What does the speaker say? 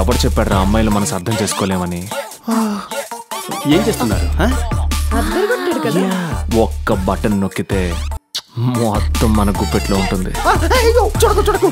ఎవరు చెప్పాడు రా అమ్మాయిలు మనసు అర్థం చేసుకోలేమని? ఏం చేస్తున్నారు ఒక్క బటన్ నొక్కితే మొత్తం మన గుప్పెట్లో ఉంటుంది. చూడకు చూడకు.